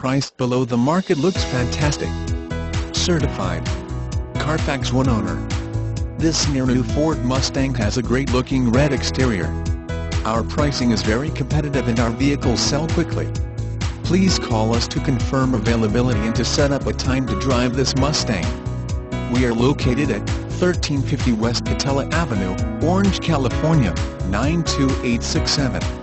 Priced below the market looks fantastic. Certified. Carfax One owner. This near-new Ford Mustang has a great-looking red exterior. Our pricing is very competitive and our vehicles sell quickly. Please call us to confirm availability and to set up a time to drive this Mustang. We are located at 1350 West Katella Avenue, Orange, California, 92867.